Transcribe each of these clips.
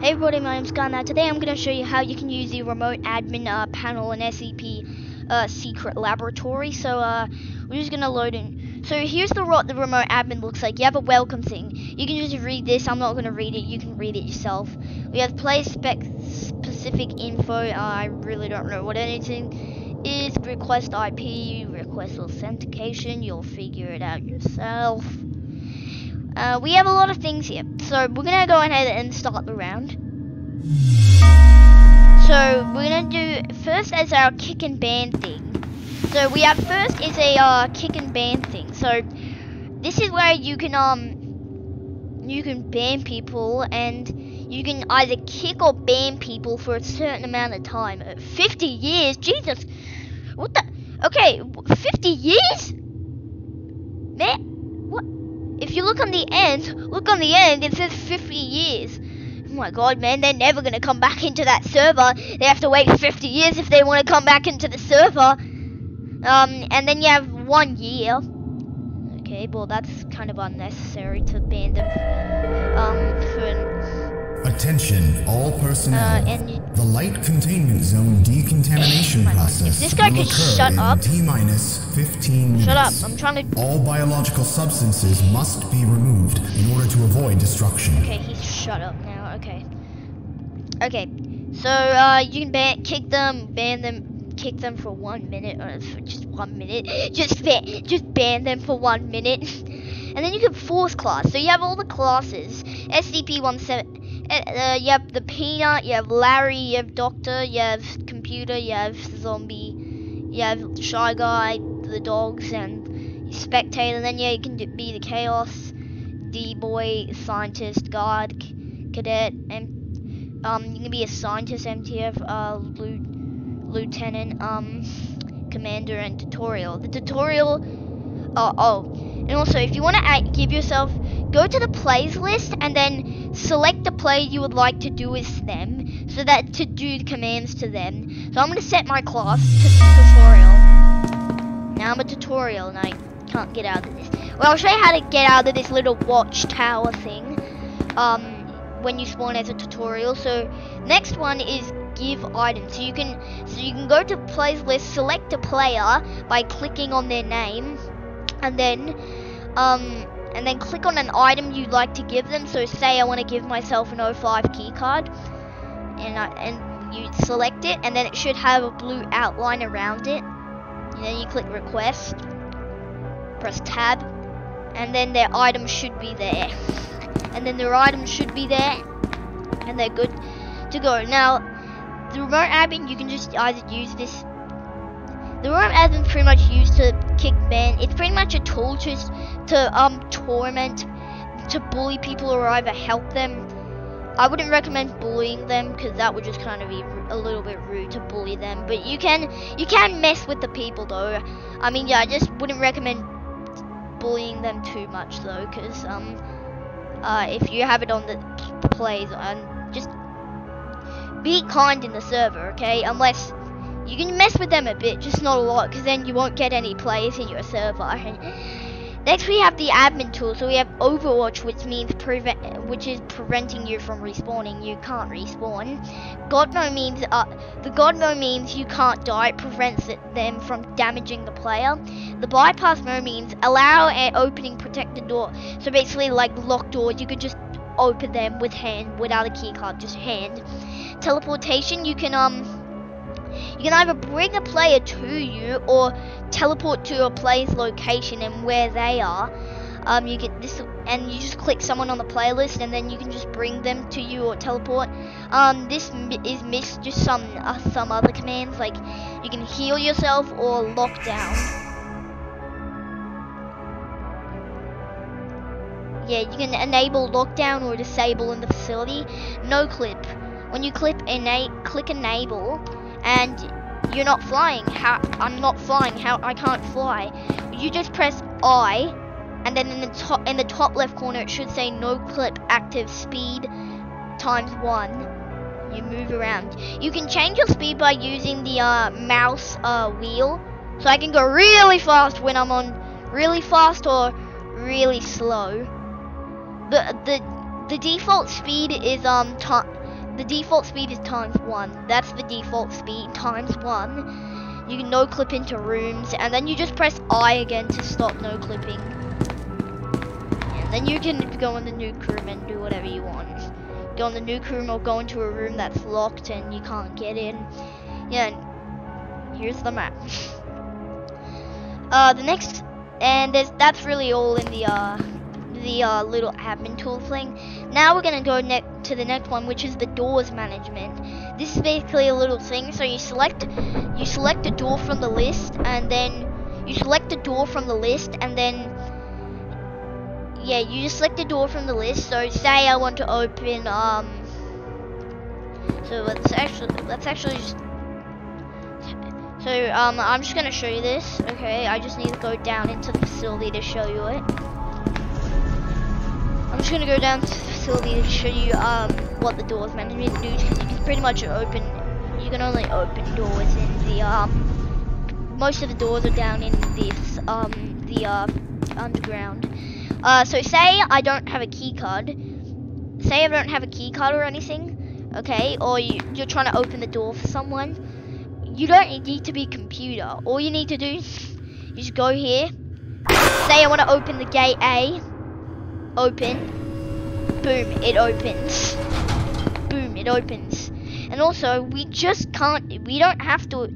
Hey everybody, my name's Gunnar. Today I'm going to show you how you can use the remote admin uh, panel in SCP uh, Secret Laboratory. So uh, we're just going to load in. So here's the what the remote admin looks like. You have a welcome thing. You can just read this. I'm not going to read it. You can read it yourself. We have play spec specific info. I really don't know what anything is. Request IP, request authentication. You'll figure it out yourself. Uh, we have a lot of things here. So we're gonna go ahead and start the round. So we're gonna do first as our kick and ban thing. So we have first is a uh, kick and ban thing. So this is where you can um you can ban people and you can either kick or ban people for a certain amount of time. Uh, 50 years, Jesus, what the? Okay, 50 years, man. If you look on the end, look on the end, it says 50 years. Oh my god, man, they're never gonna come back into that server. They have to wait 50 years if they want to come back into the server. Um, and then you have one year. Okay, well, that's kind of unnecessary to ban them. Um, for Attention, all personnel. Uh, the light containment zone decontamination process this guy will could shut up. T minus 15 minutes. Shut up! I'm trying to. All biological substances must be removed in order to avoid destruction. Okay, he's shut up now. Okay. Okay. So uh, you can ban, kick them, ban them, kick them for one minute, or for just one minute. Just ban, just ban them for one minute, and then you can force class. So you have all the classes. SCP 17 uh, you have the peanut, you have Larry, you have doctor, you have computer, you have zombie, you have shy guy, the dogs, and spectator. Then yeah, you can be the chaos, D boy, scientist, guard, cadet, and um, you can be a scientist, MTF, uh, lieutenant, um, commander, and tutorial. The tutorial, uh, oh, and also if you want to give yourself, go to the plays list and then select the player you would like to do with them so that to do commands to them. So I'm going to set my class to tutorial. Now I'm a tutorial and I can't get out of this. Well, I'll show you how to get out of this little watchtower thing um, when you spawn as a tutorial. So next one is give items. So you can so you can go to plays list, select a player by clicking on their name, and then um, and then click on an item you'd like to give them. So say I want to give myself an 05 keycard, and I, and you select it, and then it should have a blue outline around it. And then you click request, press tab, and then their item should be there. And then their item should be there, and they're good to go. Now, the remote admin, you can just either use this the remote admin pretty much used to kick men. It's pretty much a tool to to um torment, to bully people or either help them. I wouldn't recommend bullying them because that would just kind of be a little bit rude to bully them. But you can you can mess with the people though. I mean, yeah, I just wouldn't recommend bullying them too much though, because um, uh, if you have it on the plays, and um, just be kind in the server, okay? Unless you can mess with them a bit, just not a lot, because then you won't get any players in your server. Next, we have the admin tool. So we have Overwatch, which means prevent, which is preventing you from respawning. You can't respawn. God mode means uh, the God mode means you can't die. It prevents it, them from damaging the player. The bypass mode means allow an opening protected door. So basically, like locked doors, you could just open them with hand without a keycard, just hand. Teleportation, you can um you can either bring a player to you or teleport to a player's location and where they are. Um, you get this, and you just click someone on the playlist, and then you can just bring them to you or teleport. Um, this is missed just some uh, some other commands like you can heal yourself or lock down. Yeah, you can enable lockdown or disable in the facility. No clip. When you click ena click enable, and you're not flying. How I'm not flying. How I can't fly. You just press I, and then in the top in the top left corner it should say no clip active speed times one. You move around. You can change your speed by using the uh, mouse uh, wheel. So I can go really fast when I'm on really fast or really slow. The the the default speed is um the default speed is times one. That's the default speed times one. You can no clip into rooms, and then you just press I again to stop no clipping. And then you can go in the nuke room and do whatever you want. Go in the nuke room or go into a room that's locked and you can't get in. Yeah, here's the map. Uh, the next, and there's, that's really all in the uh, the uh, little admin tool thing. Now we're gonna go ne to the next one, which is the doors management. This is basically a little thing. So you select you select a door from the list, and then you select a door from the list, and then yeah, you just select a door from the list. So say I want to open um. So let's actually let's actually just so um, I'm just gonna show you this. Okay, I just need to go down into the facility to show you it. I'm just gonna go down to the facility to show you um what the doors management do because you can pretty much open. You can only open doors in the um. Most of the doors are down in this um the uh underground. Uh, so say I don't have a key card. Say I don't have a key card or anything. Okay, or you, you're trying to open the door for someone you don't need to be computer. All you need to do is go here. Say I want to open the gate A. Open. Boom, it opens. Boom, it opens. And also, we just can't, we don't have to,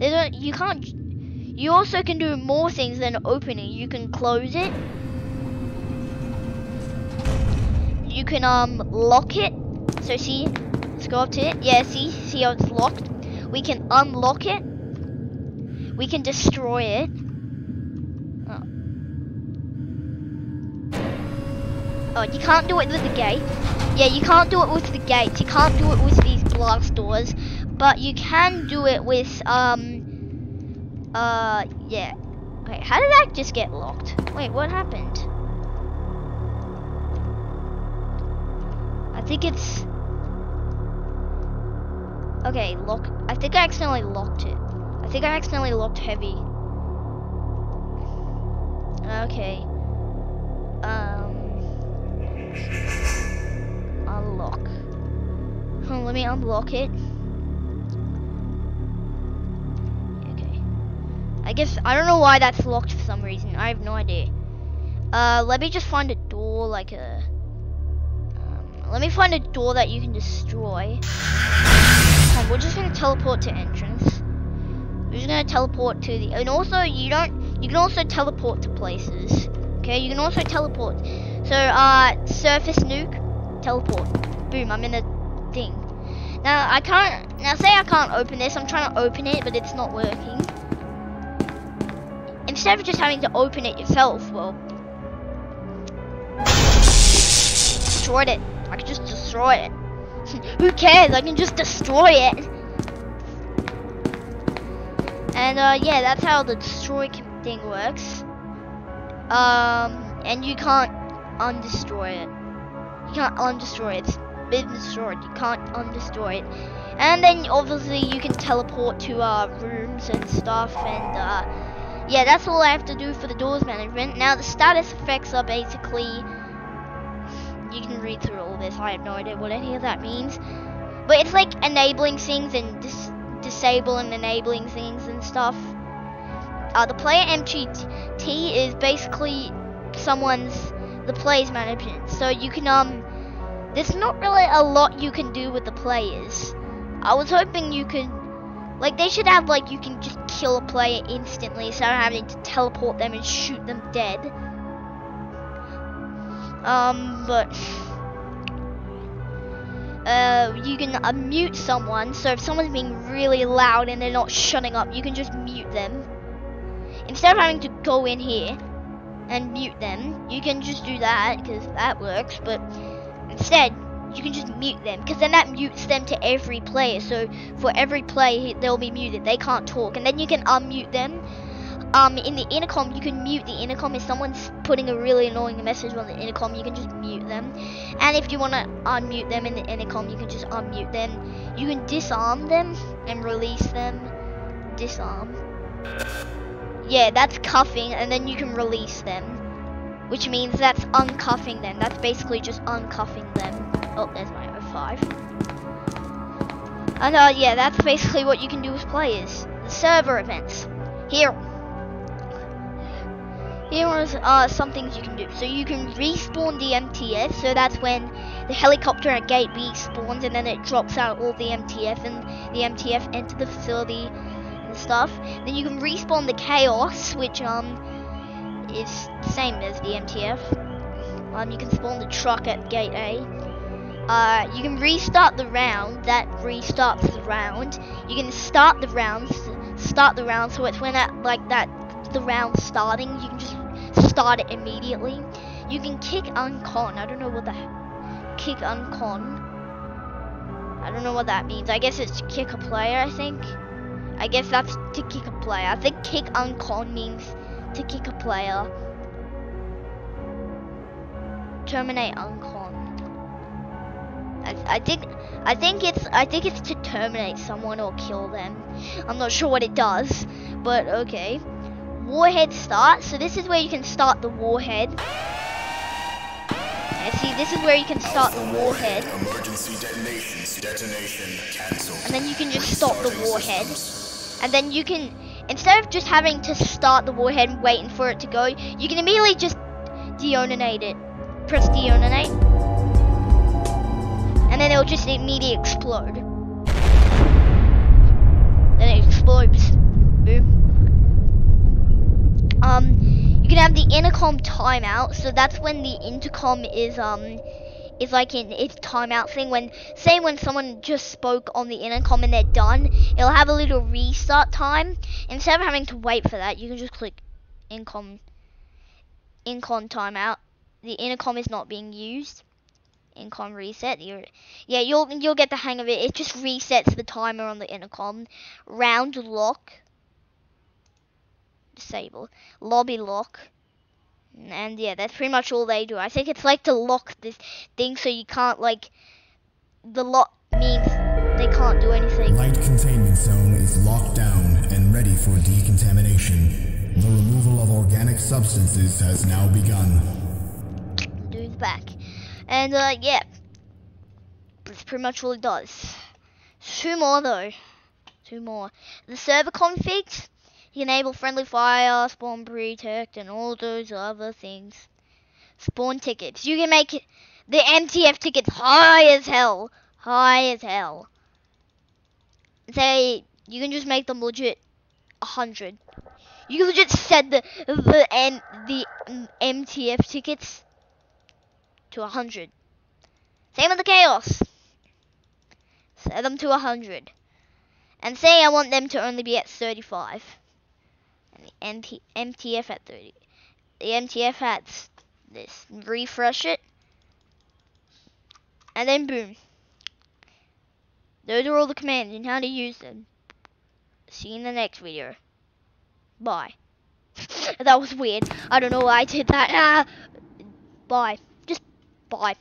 a, you can't, you also can do more things than opening. You can close it. You can um lock it. So see, let's go up to it. Yeah, see, see how it's locked. We can unlock it. We can destroy it. Oh, you can't do it with the gate. Yeah, you can't do it with the gates. You can't do it with these blast doors. But you can do it with, um, uh, yeah. Wait, how did that just get locked? Wait, what happened? I think it's Okay, lock. I think I accidentally locked it. I think I accidentally locked heavy. Okay. Unlock. Oh, let me unlock it. Okay. I guess, I don't know why that's locked for some reason. I have no idea. Uh, let me just find a door, like a... Um, let me find a door that you can destroy we're just gonna teleport to entrance. We're just gonna teleport to the, and also you don't, you can also teleport to places. Okay, you can also teleport. So, uh, surface nuke, teleport. Boom, I'm in a thing. Now, I can't, now say I can't open this, I'm trying to open it, but it's not working. Instead of just having to open it yourself, well, destroyed it. I can just destroy it. Who cares? I can just destroy it. And uh, yeah, that's how the destroy thing works. Um, and you can't undestroy it. You can't undestroy it. It's been destroyed. You can't undestroy it. And then obviously you can teleport to uh, rooms and stuff. And uh, yeah, that's all I have to do for the doors management. Now the status effects are basically you can read through all this. I have no idea what any of that means. But it's like enabling things and dis disable and enabling things and stuff. Uh, the player MGT is basically someone's the player's management. So you can um, there's not really a lot you can do with the players. I was hoping you could, like they should have like you can just kill a player instantly instead of having to teleport them and shoot them dead. Um, but uh, you can unmute someone. So if someone's being really loud and they're not shutting up, you can just mute them. Instead of having to go in here and mute them, you can just do that because that works. But instead, you can just mute them because then that mutes them to every player. So for every play, they'll be muted. They can't talk, and then you can unmute them um, in the intercom, you can mute the intercom. If someone's putting a really annoying message on the intercom, you can just mute them. And if you want to unmute them in the intercom, you can just unmute them. You can disarm them and release them. Disarm. Yeah, that's cuffing, and then you can release them. Which means that's uncuffing them. That's basically just uncuffing them. Oh, there's my 05. And uh, yeah, that's basically what you can do with players. The server events. Here. Here are uh, some things you can do. So you can respawn the MTF, so that's when the helicopter at gate B spawns and then it drops out all the MTF and the MTF enter the facility and stuff. Then you can respawn the Chaos, which um is same as the MTF. Um, you can spawn the truck at gate A. Uh, you can restart the round. That restarts the round. You can start the round, start the round. So it's when that like that the round starting, you can just start it immediately. You can kick uncon. I don't know what the kick uncon. I don't know what that means. I guess it's kick a player. I think. I guess that's to kick a player. I think kick uncon means to kick a player. Terminate uncon. I, I think I think it's I think it's to terminate someone or kill them. I'm not sure what it does, but okay. Warhead start. So this is where you can start the warhead. I see this is where you can start the warhead. Emergency detonation. Detonation cancelled. And then you can just stop the warhead. And then you can instead of just having to start the warhead and waiting for it to go, you can immediately just detonate it. Press detonate. And then it'll just immediately explode. Then it explodes. Boom. Um, you can have the intercom timeout, so that's when the intercom is um is like in its timeout thing when say when someone just spoke on the intercom and they're done, it'll have a little restart time. Instead of having to wait for that, you can just click incom incon timeout. The intercom is not being used. Incom reset. You're, yeah, you'll you'll get the hang of it. It just resets the timer on the intercom. Round lock. Disable. Lobby lock. And yeah, that's pretty much all they do. I think it's like to lock this thing so you can't like the lock means they can't do anything. Light containment zone is locked down and ready for decontamination. The removal of organic substances has now begun. Dude's back. And uh yeah. That's pretty much all it does. Two more though. Two more. The server configs you enable friendly fire, spawn protect, and all those other things. Spawn tickets. You can make the MTF tickets high as hell. High as hell. Say, you can just make them legit a hundred. You can legit set the the M, the MTF tickets to a hundred. Same with the chaos. Set them to a hundred. And say I want them to only be at 35 and the MTF at 30. The MTF at this. Refresh it. And then boom. Those are all the commands and how to use them. See you in the next video. Bye. that was weird. I don't know why I did that. Ah. Bye. Just bye.